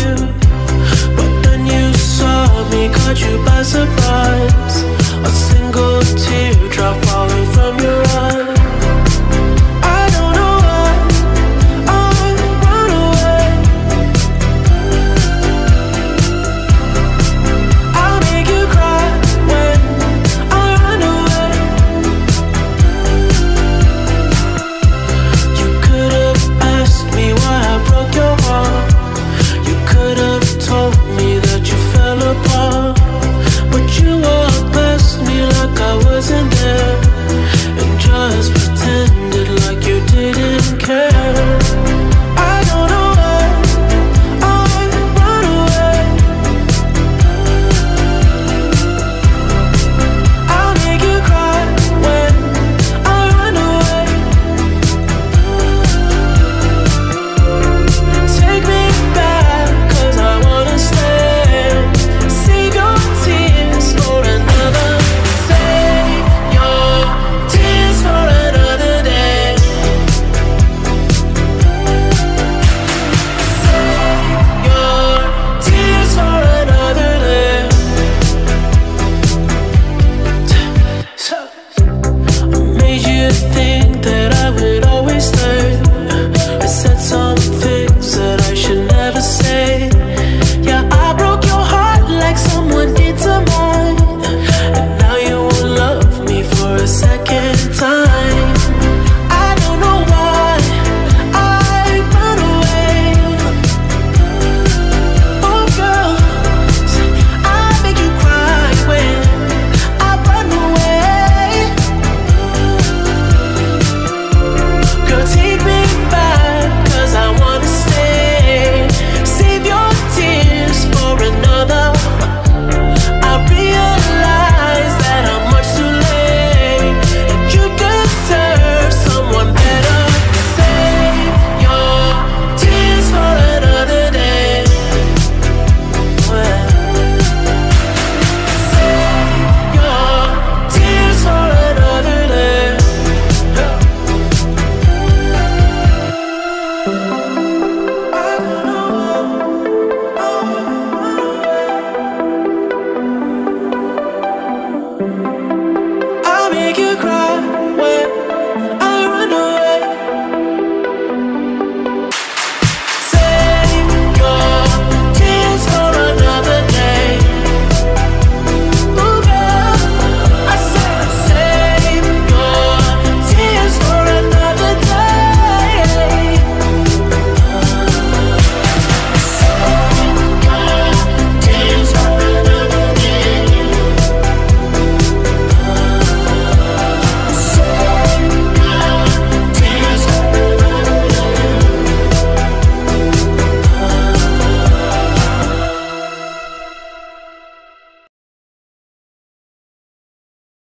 you. But then you saw me, caught you by surprise.